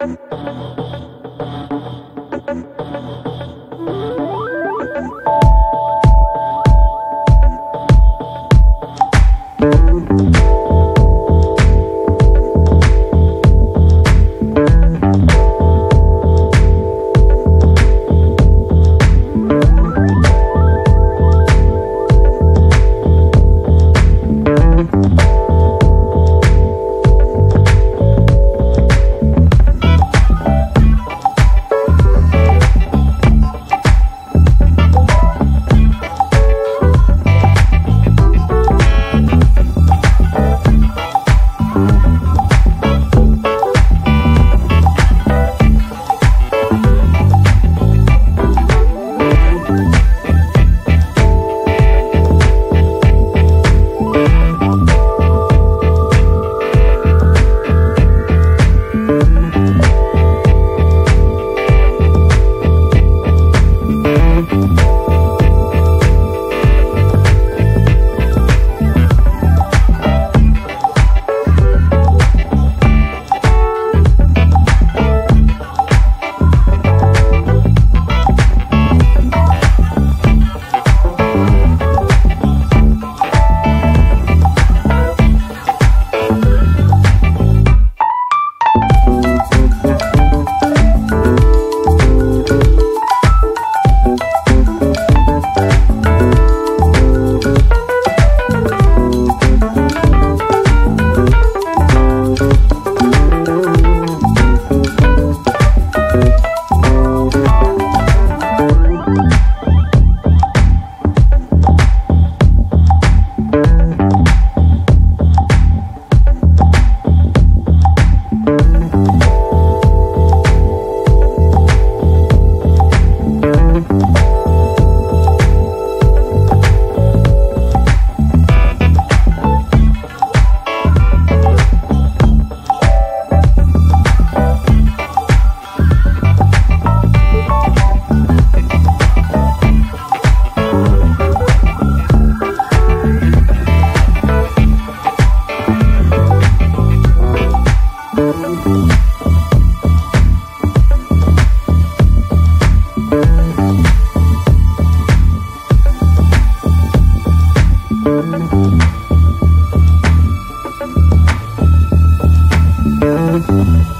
Thank Thank mm -hmm. you.